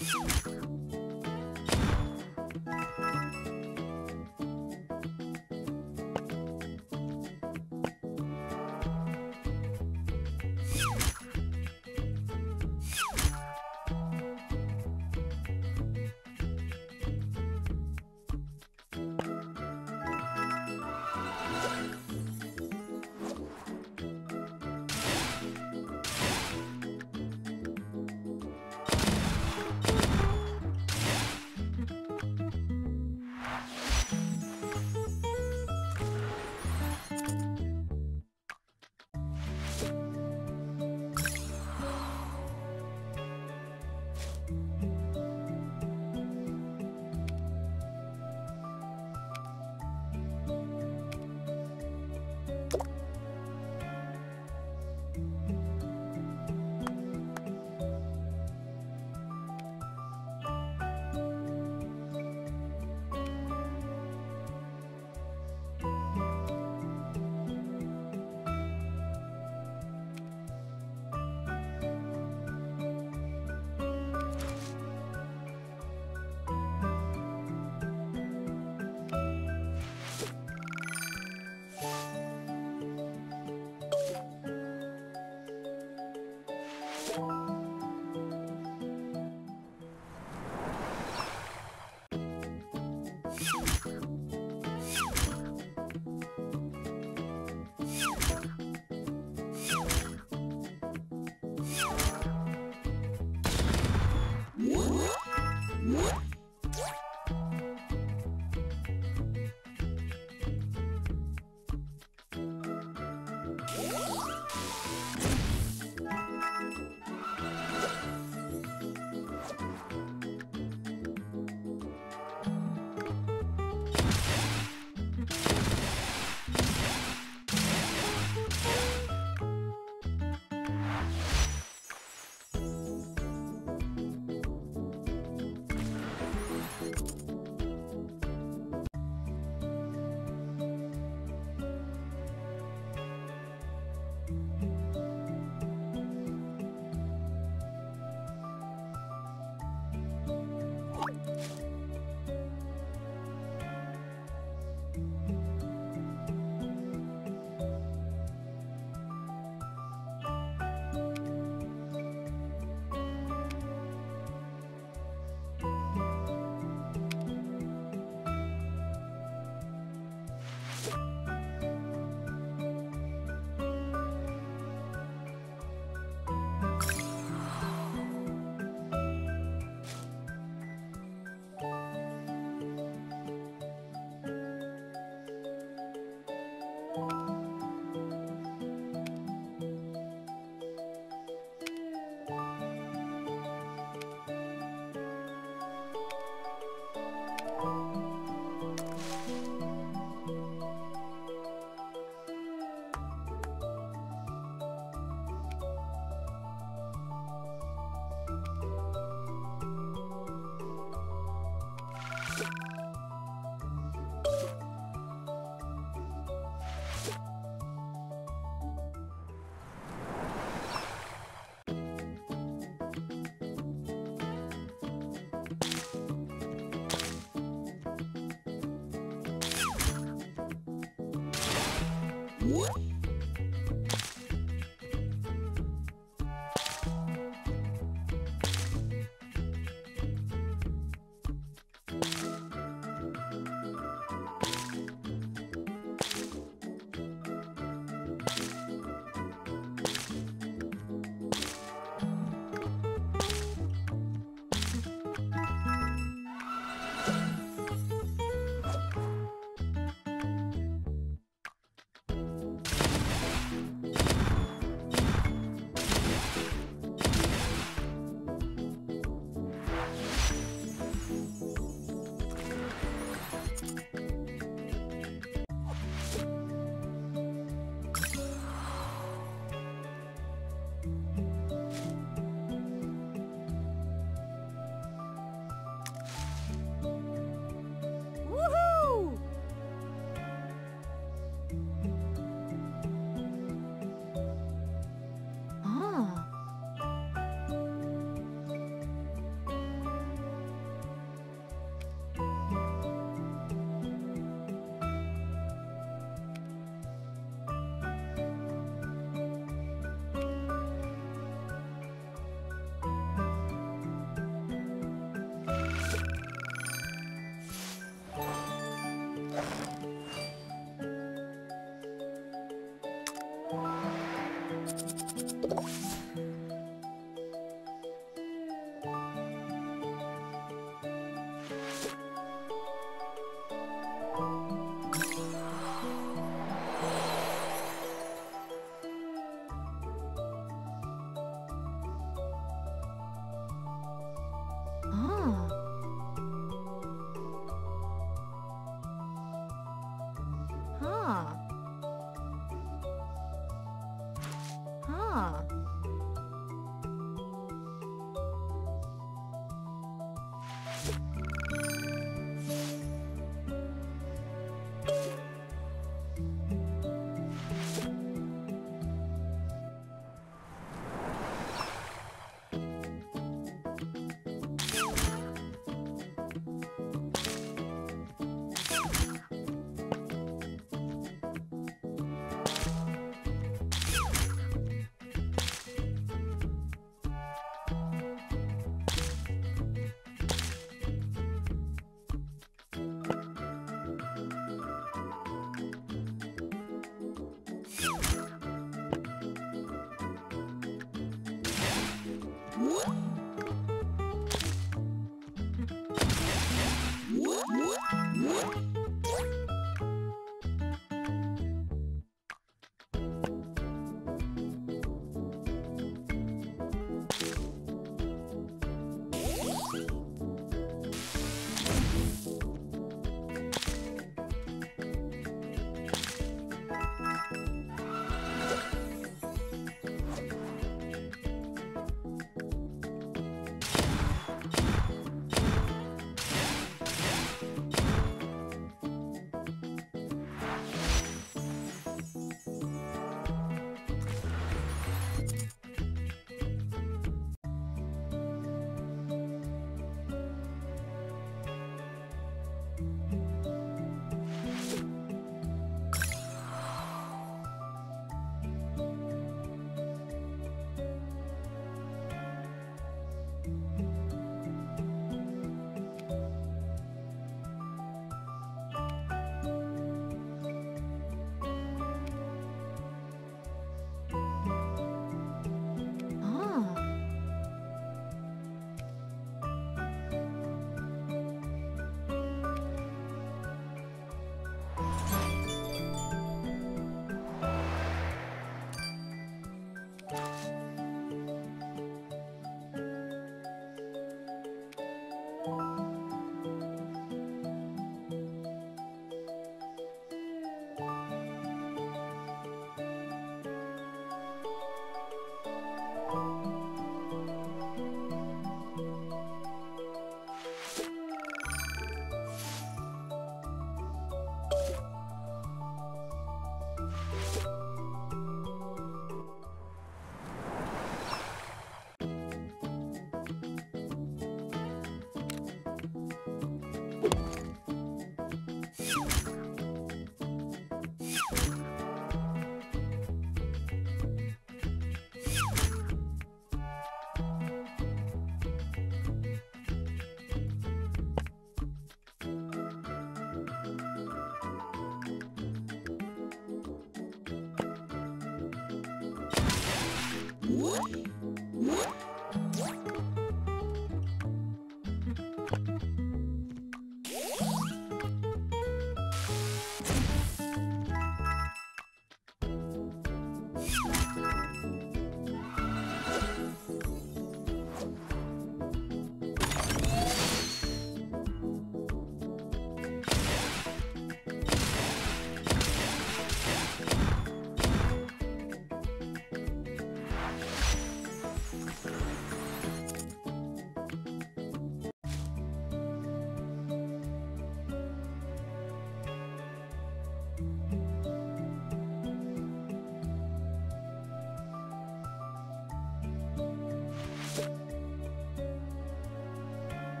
you you.